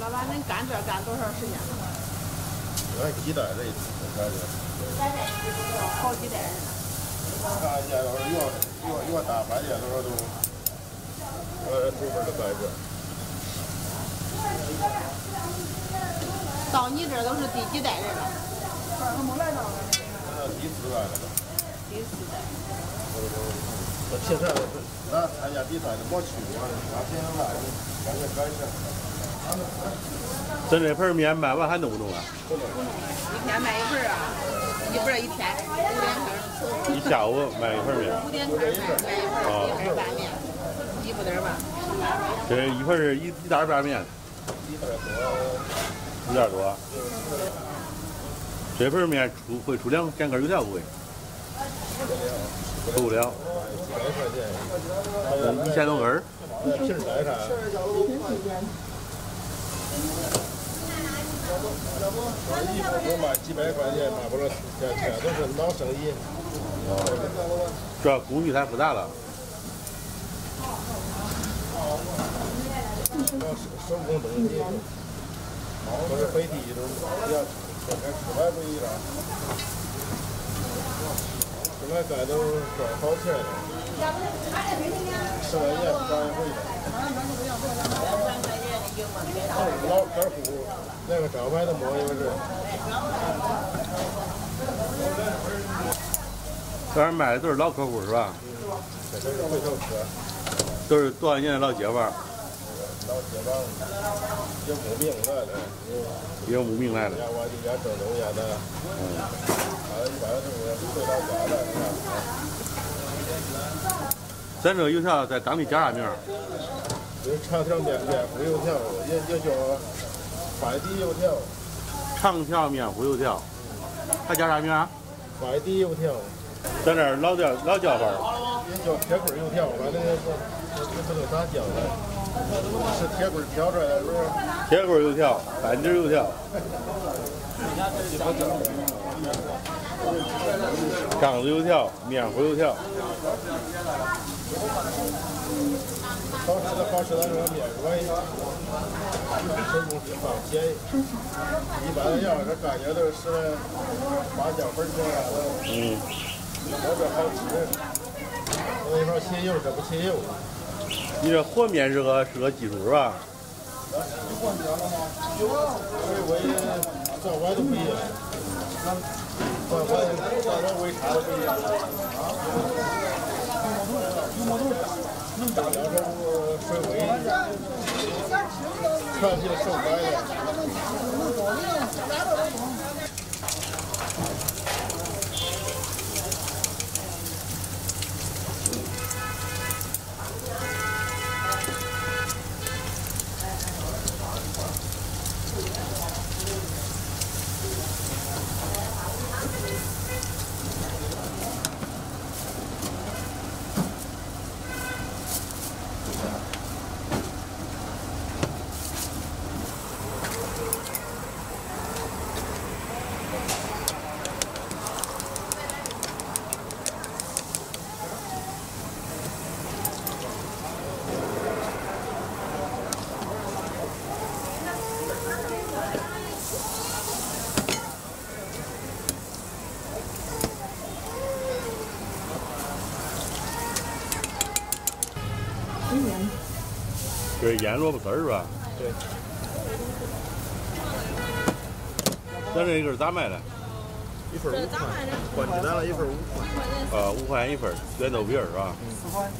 老板，恁干这干多长时间了？干几代人？干这？干这好几代人了。看见了，越越越大饭店，他说都，呃，这边的饭店。到你这都是第几代人了？他没来到呢。第四代了。第四代。我现在咱参加比赛都没去过，俺现在感觉感谢。咱这盆面卖完还弄不弄啊？不弄，一天卖一盆啊，一盆一天，五点盆。一下午卖一盆面。五点卖卖一盆一半面，一不点吧。这一盆是一一袋半面。一袋多。一袋多。这盆面出会出两两根油条不会？出不了。一千多根儿。皮儿带上。这衣服都卖几百块钱，买不了钱，钱都是老生意。哦，主要工具太复杂了。手工东西，都是本地都比较跟出来不一样。都赚好。老客户，那个招牌都没有这。这儿卖的都是老客户是吧？嗯，都是回头客。都是多少年的老街坊。老街坊，有慕名来的，有慕名来了。嗯，咱这个油条在当地叫啥名？这长条面面糊油条，也也叫快递油条。长条面糊油条，还叫啥名啊？快递油条。咱这老叫老叫法。也叫铁棍油条，反正是铁棍挑出来的，不是？铁棍油条，半底油条。杠子油条，面糊油条。好吃的好吃的这个面我也手工地方便宜。一般要是感觉都是花椒粉儿啥的，嗯，我这好吃。我跟你说，切油这不切油。你这和面是个是个技术是吧？有，我我也做碗都不一样，做碗做碗微差不一样。大料是水微，全凭手擀的。这是腌萝卜丝儿是吧？对。咱这一根咋卖的？一份五块。换鸡蛋了，一份五块。呃，五块钱一份，圆豆皮儿是吧？四块。